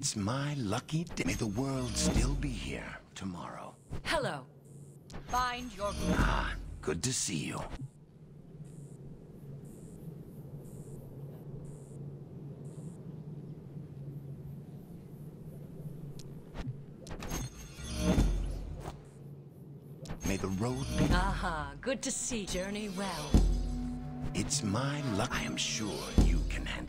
It's my lucky day. May the world still be here tomorrow. Hello. Find your Ah, good to see you. May the road be... Aha, good to see. Journey well. It's my luck. I am sure you can handle.